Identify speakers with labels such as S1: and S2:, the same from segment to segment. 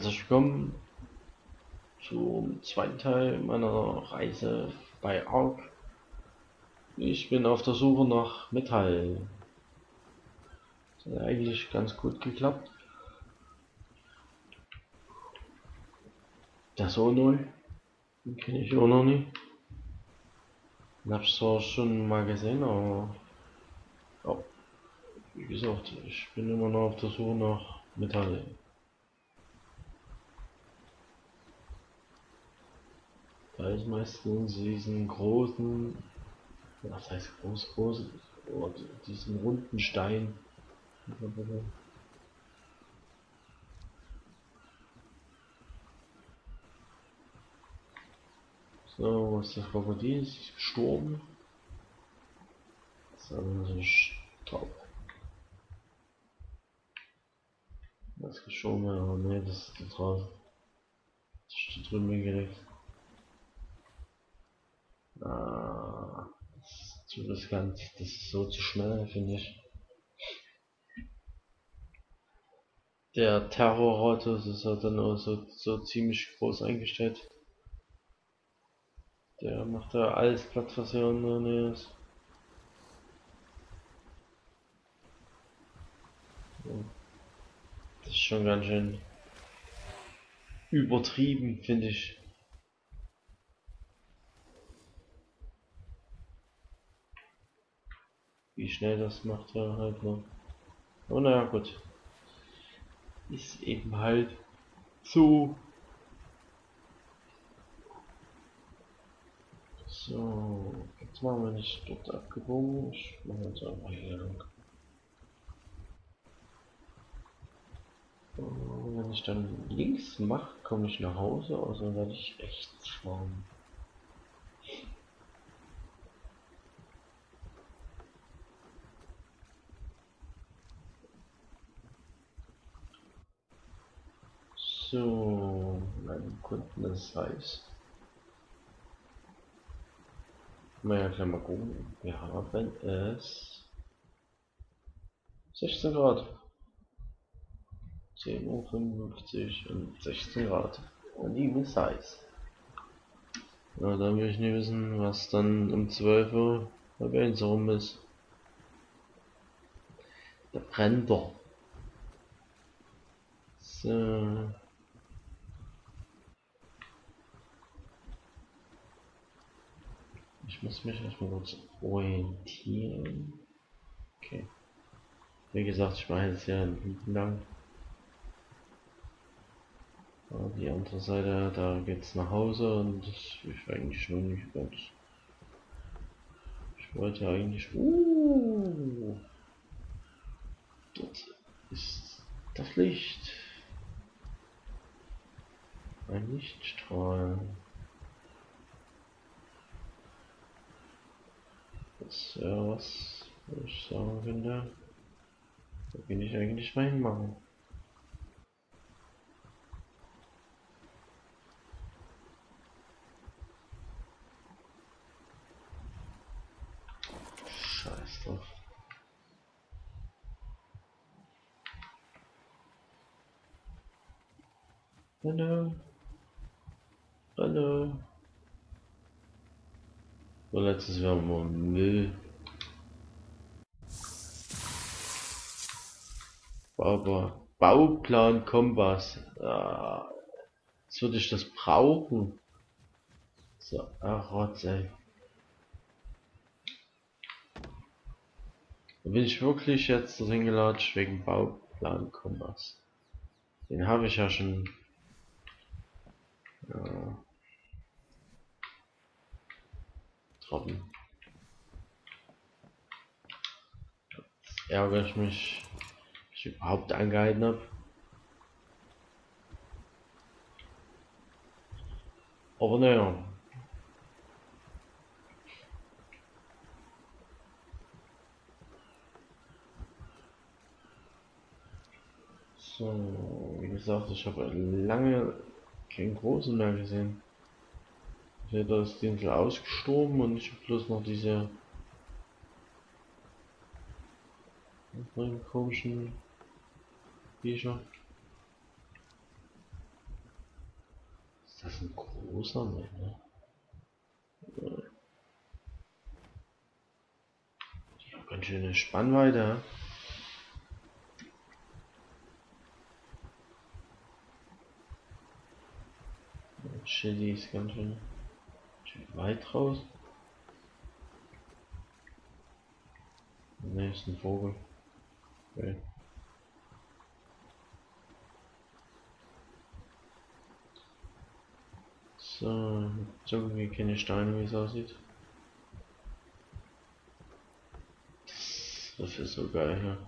S1: Herzlich willkommen zum zweiten Teil meiner Reise bei ARK. Ich bin auf der Suche nach Metall. Das hat eigentlich ganz gut geklappt. Der Sono, den kenne ich auch noch nicht. Den habe ich zwar schon mal gesehen, aber ja, wie gesagt, ich bin immer noch auf der Suche nach Metall. Da ist meistens diesen großen, was heißt groß, groß, oder diesen runden Stein. So, was ist das Krokodil? Ist gestorben. Das ist also Staub. Das ist gestorben, aber ne, das ist da draußen. Das steht drüben hingelegt. Ah, das ist zu riskant. Das ist so zu schnell, finde ich. Der Terrorautos ist halt dann auch so, so ziemlich groß eingestellt. Der macht da alles platt, was hier unten ist. Das ist schon ganz schön übertrieben, finde ich. Wie schnell das macht er halt noch. Aber naja, gut. Ist eben halt so. So, jetzt machen wir nicht dort abgebogen. Ich mache jetzt einfach hier lang. Und wenn ich dann links mache, komme ich nach Hause, also werde ich rechts fahren. So, mein Kunden ist heiß. Mal ja gleich mal gucken. Wir haben es 16 Grad. 10.55 Uhr und 16 Grad. Und die ist heiß. Ja, dann will ich nicht wissen, was dann um 12 Uhr bei uns rum ist. Der brennt doch. So. Ich muss mich erstmal kurz orientieren. Okay. Wie gesagt, ich mache jetzt ja hinten lang. Die andere Seite, da geht's nach Hause und das ist eigentlich schon nicht ganz. Ich wollte eigentlich. Uh, dort ist das Licht. Ein Lichtstrahl. Das ist ja was, wo ich sagen finde, da bin ich eigentlich mal hinmachen. Scheiß drauf. Hallo. Hallo. So, letztes Jahr mal Müll. Aber Bauplan Kompass. Ah, jetzt würde ich das brauchen. So, ach Rotz, ey. Da bin ich wirklich jetzt dahin gelatscht wegen Bauplan Kompass. Den habe ich ja schon. Ja. Trocken. Jetzt ärgere ich mich, dass ich überhaupt angehalten habe. Aber naja. So, wie gesagt, ich habe lange keinen großen mehr gesehen. Ja, da ist die Insel ausgestorben und ich habe bloß noch diese komischen Viecher. Das ist ein großer, ne? Ja, ganz schöne Spannweite. Chili ist ganz schön weit raus. Ne, ist ein Vogel. Okay. So, jetzt irgendwie keine Steine, wie es aussieht. Das ist so geil hier.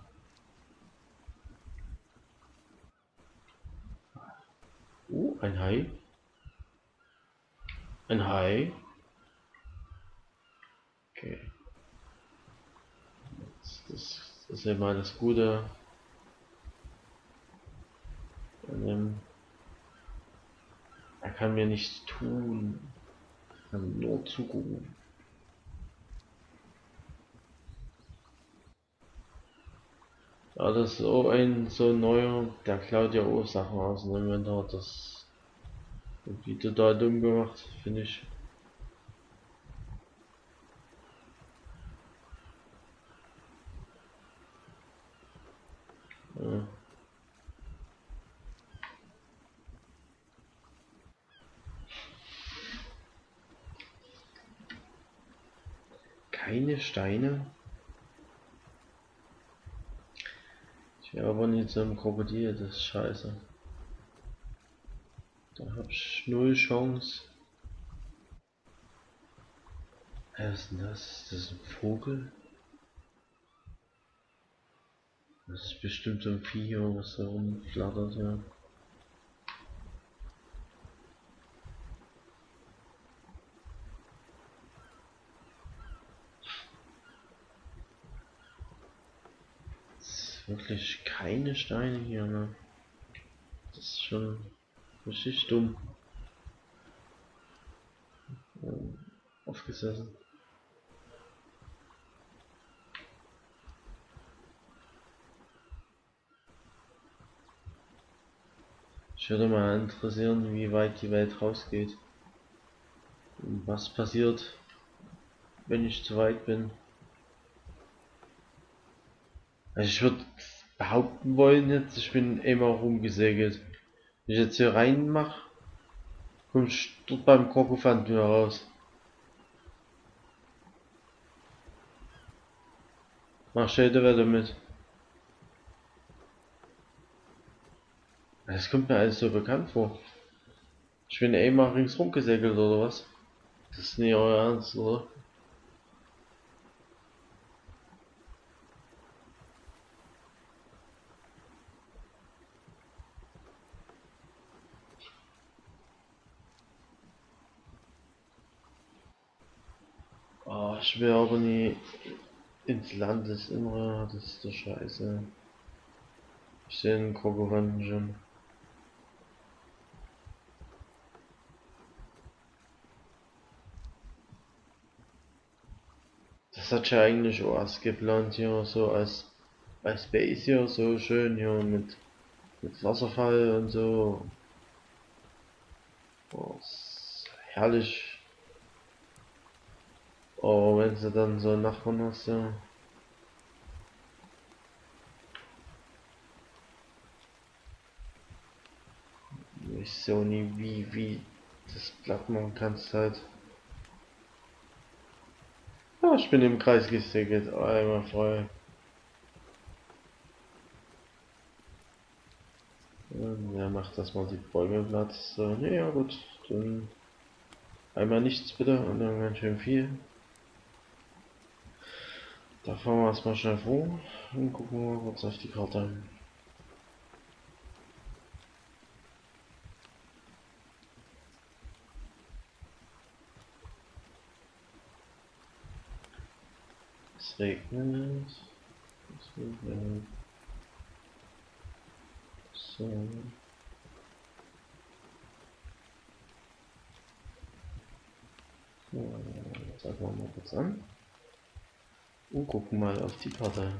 S1: Uh, ein Hai. Ein Hai. Okay. Das, das, das ist ja mal das Gute. Er kann mir nichts tun. Er kann nur zugucken. Ja, das ist so ein so neuer, der klaut ja auch Sachen aus dem Inventar. Das irgendwie total dumm gemacht, finde ich. Ja. Keine Steine. Ich wäre aber nicht so ein Krokodil, das ist scheiße. Da hab ich null Chance. Was ist denn das? Das ist ein Vogel? Das ist bestimmt so ein Vieh, was da rumflattert, ja. Wirklich keine Steine hier, ne? Das ist schon richtig dumm. Ähm, aufgesessen. Ich würde mal interessieren, wie weit die Welt rausgeht. Und was passiert, wenn ich zu weit bin. Also ich würde behaupten wollen jetzt, ich bin immer rumgesegelt. Wenn ich jetzt hier rein mache, komme ich dort beim Krokofant wieder raus. Mach Schäde weiter mit. Das kommt mir alles so bekannt vor. Ich bin einmal ringsrum gesegelt oder was? Das ist nicht euer Ernst, oder? Ich will aber nie ins Landesinnere, das ist doch scheiße. Ich sehe den Krokodil schon. Das hat ja eigentlich auch was geplant hier, so als, als Base hier, so schön hier mit, mit Wasserfall und so. Oh, herrlich. Oh, wenn sie dann so Nachbarn hast, ja. Ich so nie wie, wie das platt machen kannst halt. Ja, ich bin im Kreis gesegelt, einmal frei. Ja, macht das mal die Bäume Platz. So, ja gut, dann einmal nichts bitte und dann ganz schön viel. Da fahren wir erstmal schnell vor und gucken wir kurz auf die Karte. Es regnet. Es regnet. So. So, sagen wir mal kurz an. Oh, guck mal auf die Partei.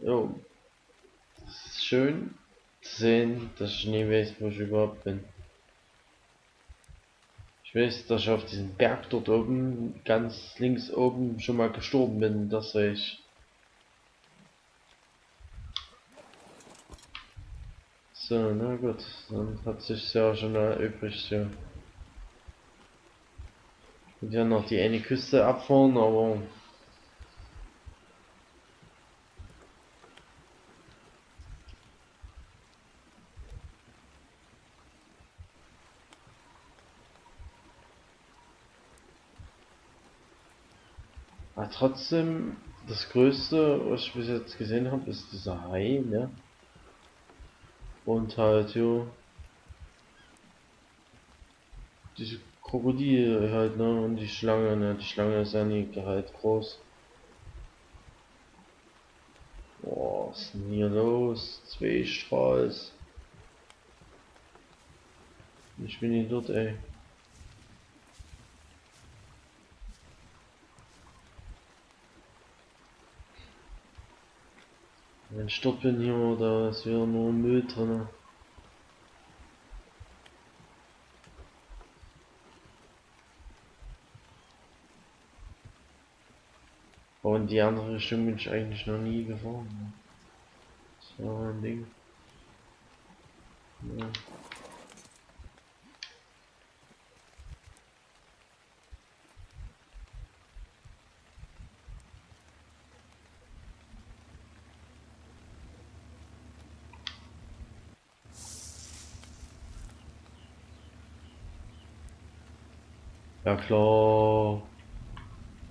S1: Jo. Schön zu sehen, dass ich nie weiß, wo ich überhaupt bin. Ich weiß, dass ich auf diesem Berg dort oben, ganz links oben, schon mal gestorben bin. Das weiß ich. So, na gut, dann hat sich ja schon erübrigt, ja. Und ja noch die eine Küste abfahren, aber Aber trotzdem, das Größte, was ich bis jetzt gesehen habe, ist dieser Hai, ne? Und halt, jo. Diese Krokodile halt, ne? Und die Schlange, ne? Die Schlange ist ja nie halt groß. Boah, was ist denn hier los? Zwei Strahls. Ich bin hier dort, ey. Wenn bin hier, da ist wieder nur Müll drin. Aber in die andere Richtung bin ich eigentlich noch nie gefahren. Das war ein Ding. Ja. Ja klar.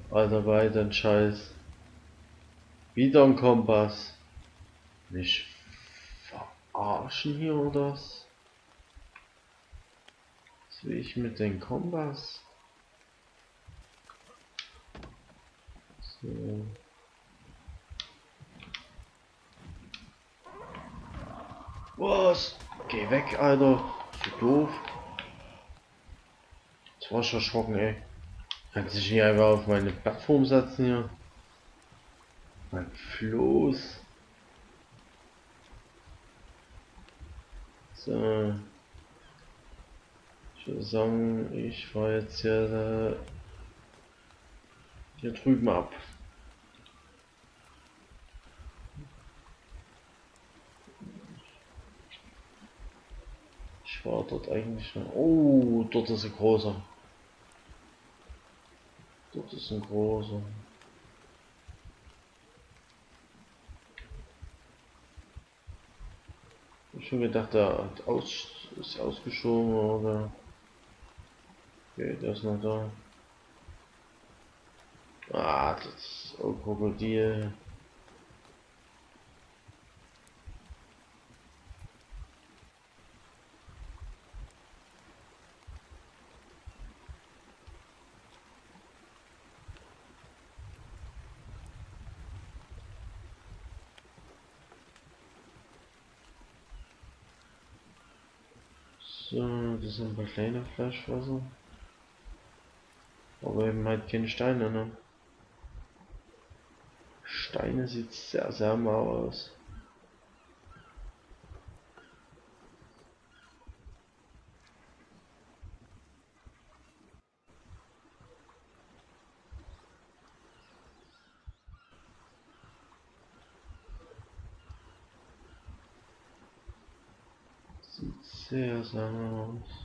S1: Alter, bei den Scheiß. Wieder ein Kompass. Mich verarschen hier oder was? Was will ich mit dem Kompass? So. Was? Geh weg, Alter. So doof. Das war schon erschrocken, ey. Kann sich hier einfach auf meine Plattform setzen hier. Mein Floß. So. Ich würde sagen, ich fahre jetzt hier, äh, hier drüben ab. Ich war dort eigentlich noch. Oh, dort ist ein großer. Dort ist ein großer. Ich schon gedacht, der hat aus, ist ausgeschoben oder. Okay, der ist noch da. Ah, das ist auch Krokodil. Sind ein paar kleine Fleischwasser. Aber eben halt keine Steine, ne? Steine sieht sehr, sehr mau aus. Sieht sehr, sehr mau aus.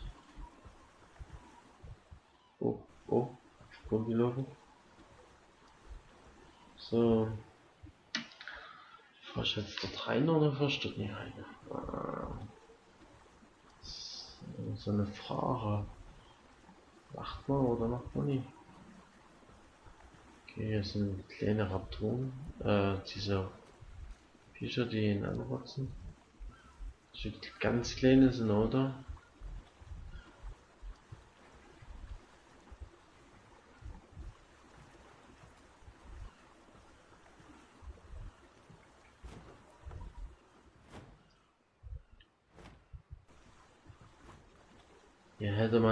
S1: Oh, oh, Sprung gelaufen. So. Ich jetzt dort rein oder ich dort nicht rein? Ah. So eine Frage. Macht man oder macht man nicht? Okay, hier sind kleine Raptoren. Äh, diese Viecher, die ihn anrotzen. So ganz kleine sind, oder?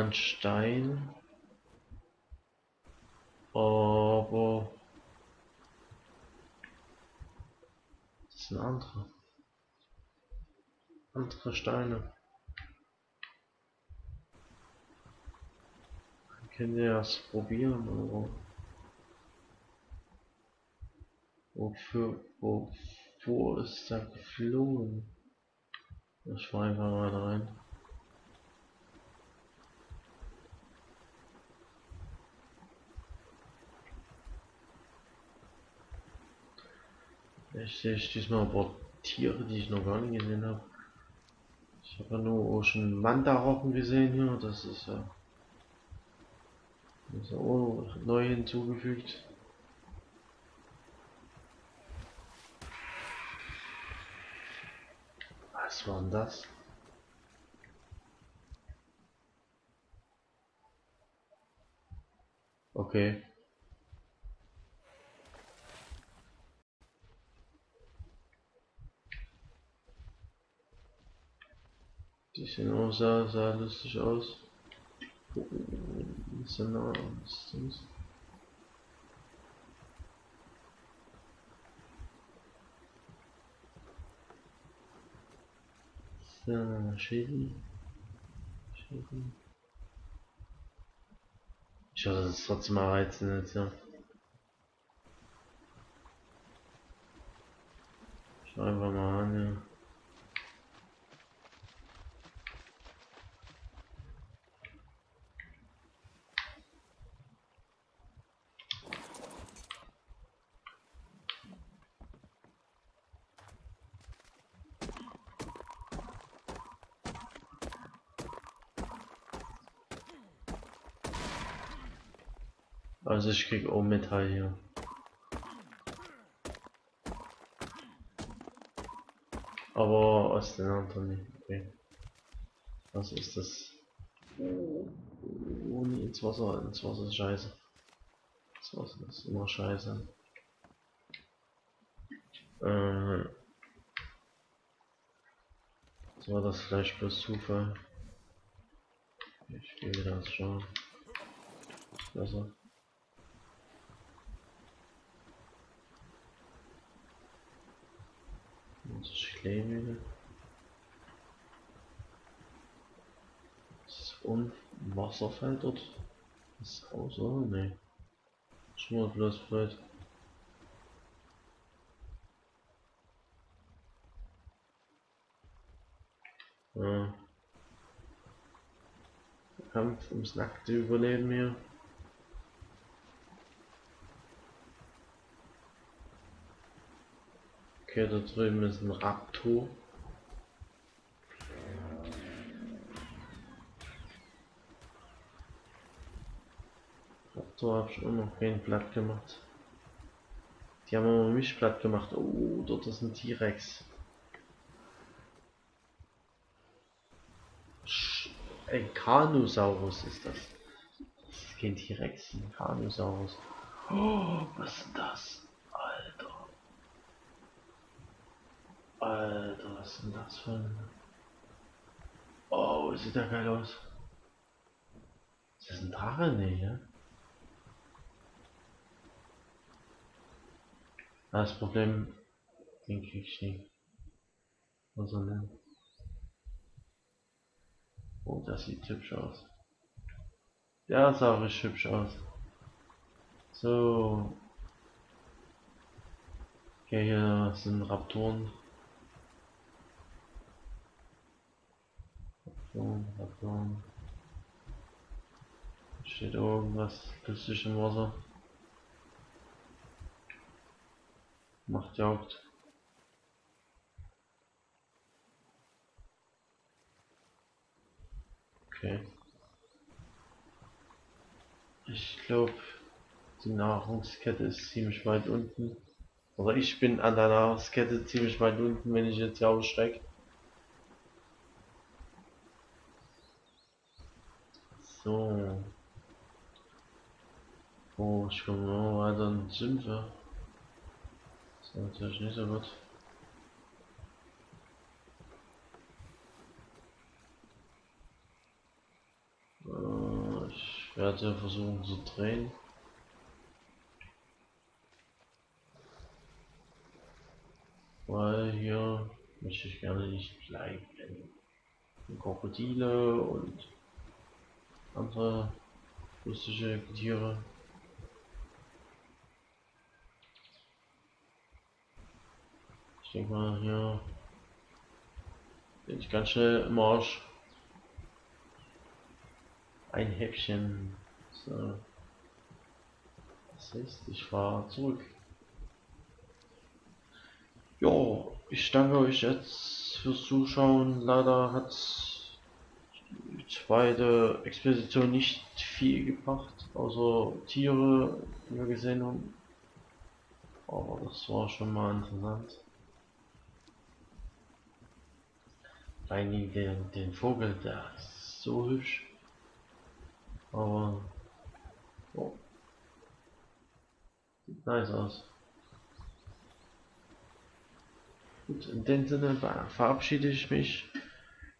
S1: Man Stein. Aber Das sind andere. Andere Steine. Können wir das probieren, oder? Wofür, wo, ist er geflogen? Ich fahr einfach mal rein. Ich sehe diesmal ein paar Tiere, die ich noch gar nicht gesehen habe. Ich habe ja nur schon Manta-Rochen gesehen hier, das ist ja das ist auch neu hinzugefügt. Was war denn das? Okay. Die auch sehr, sehr lustig aus. Da? Was ist So, Schäden. Schäden. Ich hoffe, das ist trotzdem mal reizen jetzt, ja. Schau einfach mal an, ja. Also ich krieg auch Metall hier. Aber aus den anderen nicht. Okay. Was ist das? Oh, nee, ins Wasser, ins Wasser ist scheiße. Das Wasser ist immer scheiße. Äh, so war das vielleicht bloß Zufall. Ich gehe wieder schauen. Wasser. Und Schläge. Ist und Wasserfall dort? Das Haus, oder? Nee. Schon mal bloß vielleicht. Ja. Kampf ums nackte Überleben hier. Okay, da drüben ist ein Raptor. Raptor habe ich auch noch kein Blatt gemacht. Die haben aber mich platt gemacht. Oh, dort ist ein T-Rex. Ein Kanosaurus ist das. Das ist kein T-Rex, ein Kanosaurus. Oh, was ist das? Alter, was ist denn das für ein... Oh, sieht der geil aus. Ist das ein Drache? Nee, ja? Das Problem, den krieg ich nicht. Also ne. Oh, das sieht hübsch aus. Ja, sah richtig hübsch aus. So. Okay, hier sind Raptoren. So, Raptoren. Steht irgendwas lustig im Wasser. Macht Jagd. Okay. Ich glaube, die Nahrungskette ist ziemlich weit unten. Oder ich bin an der Nahrungskette ziemlich weit unten, wenn ich jetzt hier aussteige. So. Oh, ich komme noch weiter in Sümpfe. Das ist natürlich nicht so gut. Äh, ich werde versuchen zu drehen. Weil hier möchte ich gerne nicht bleiben. Krokodile und andere lustige Tiere. Ich denke mal, hier bin ich ganz schnell im Arsch. Ein Häppchen. So. Das heißt, ich fahre zurück. Ja, ich danke euch jetzt fürs Zuschauen. Leider hat die zweite Expedition nicht viel gebracht, außer Tiere, die wir gesehen haben. Aber das war schon mal interessant. Allem den, den Vogel, der ist so hübsch. Aber oh. sieht nice aus. Gut, in dem Sinne verabschiede ich mich.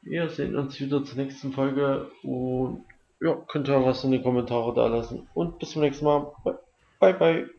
S1: Wir sehen uns wieder zur nächsten Folge und ja, könnt ihr was in die Kommentare da lassen. Und bis zum nächsten Mal. Bye bye.